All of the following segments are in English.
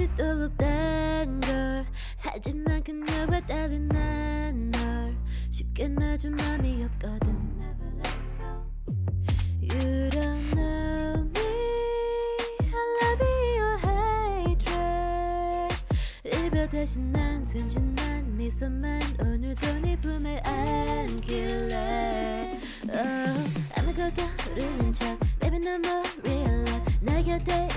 어쩔 수 여지도 없단 걸. 하지만 그녀와 달리 난 널. 쉽게 놔준 맘이 없거든. Never let go. You don't know me I love you or hatred. 이별 대신 난 순진한 미소만 오늘도 네 품에 안길래. Oh, 아무것도 모르는 척. Baby 난 모르려 날 곁에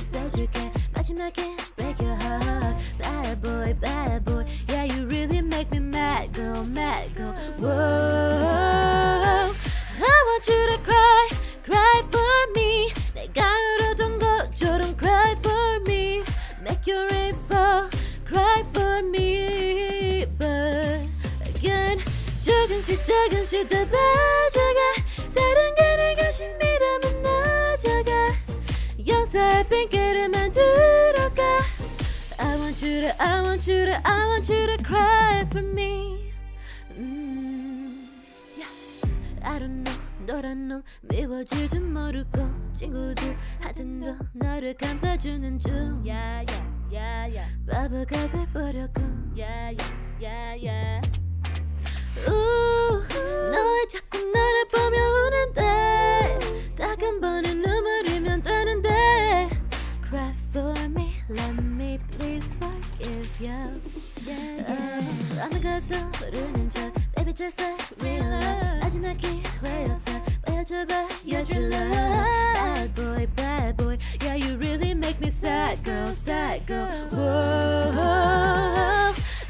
마지막에 break your heart Bad boy bad boy Yeah you really make me mad girl mad girl Whoa I want you to cry cry for me 내가 울었던 것처럼 cry for me Make your rain fall cry for me But again 조금씩 조금씩 더 빠져가 사랑가는 것이 미라만 나져가 영사의 핑계를 만들어가 I want you to I want you to I want you to cry for me 음, yeah. I don't know 너란 놈 미워질 줄 모르고 친구들한텐도 너를 감싸주는 중 야야 야야 바보가 돼버렸고 야야 야야 아무것도 모르는 척 Baby just like real love 마지막 기회였어 보여줘봐 your true love Bad boy, bad boy Yeah you really make me sad girl, sad girl Whoa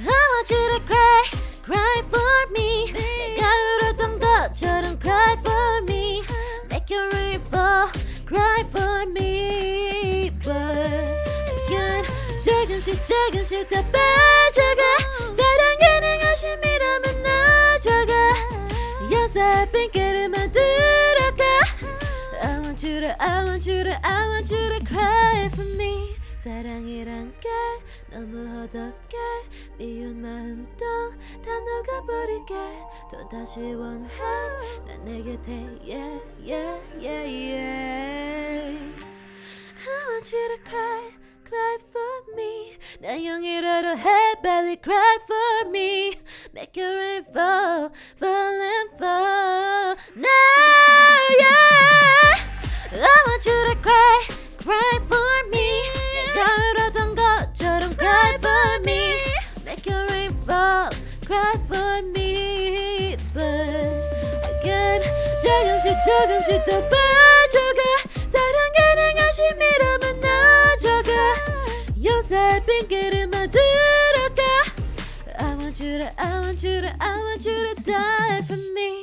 I want you to cry, cry for me 내가 울었던 것처럼 cry for me Make your rain fall, cry for me But again 조금씩 조금씩 더 빠져가 여사의 핑계를 만들어가 I want you to I want you to I want you to cry for me 사랑이란 게 너무 허덕게 미운 마음도 다 녹아버리게 또다시 원해 난 내 곁에 yeah yeah yeah yeah I want you to cry cry for me 난 영이라도 해 빨리 cry for me make your rain fall fall me but again 조금씩 조금씩 더 빠져가 사랑하는 것이 미라만 나져가 여사의 핑계를 만들어가 I want you to I want you to I want you to die for me